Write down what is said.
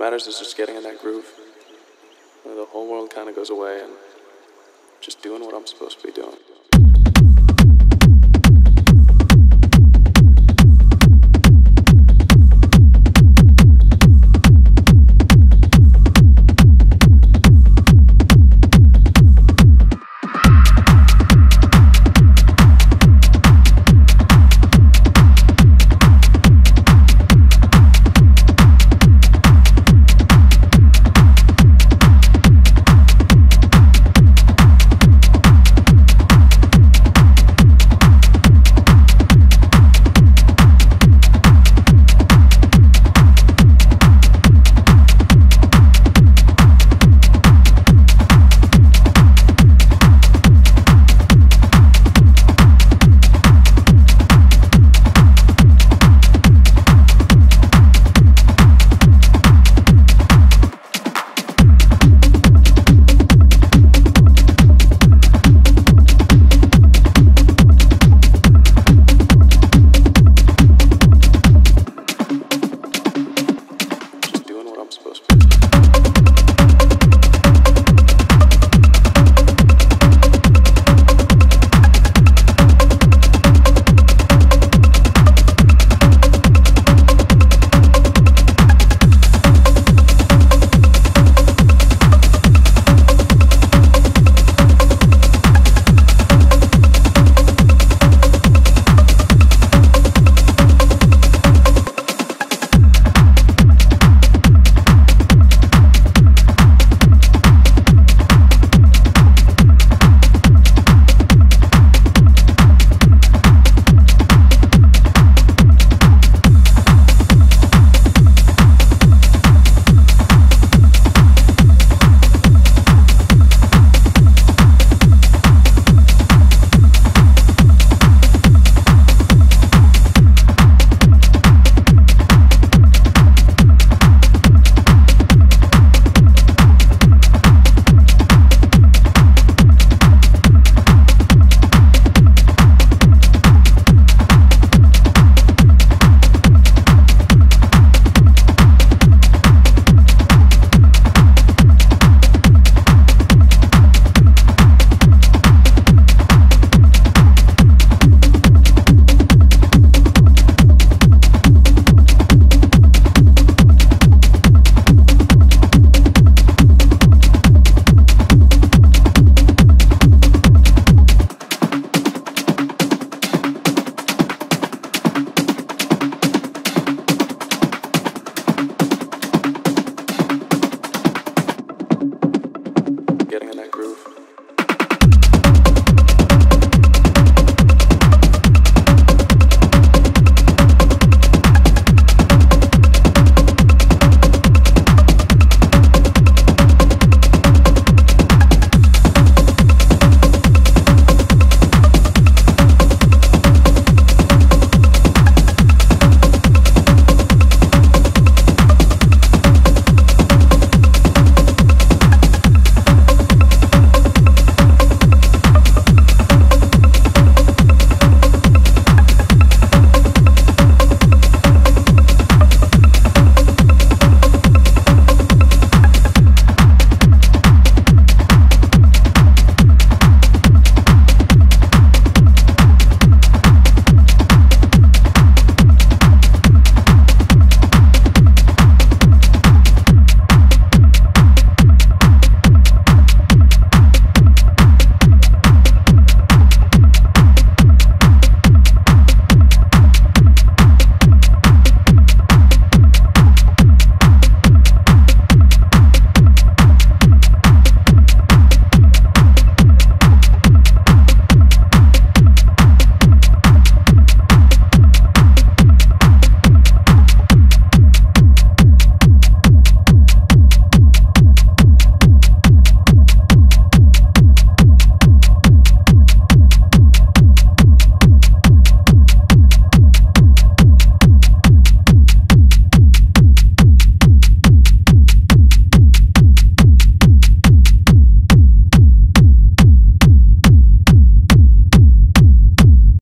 matters is just getting in that groove. The whole world kind of goes away and just doing what I'm supposed to be doing.